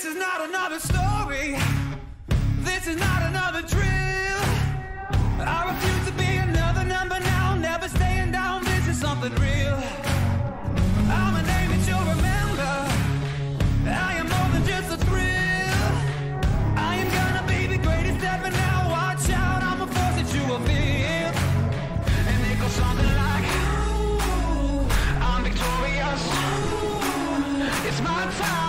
This is not another story. This is not another drill. I refuse to be another number now. Never staying down. This is something real. I'm a name that you'll remember. I am more than just a thrill. I am gonna be the greatest ever now. Watch out, I'm a force that you will feel. And it goes something like, Ooh, I'm victorious. It's my time.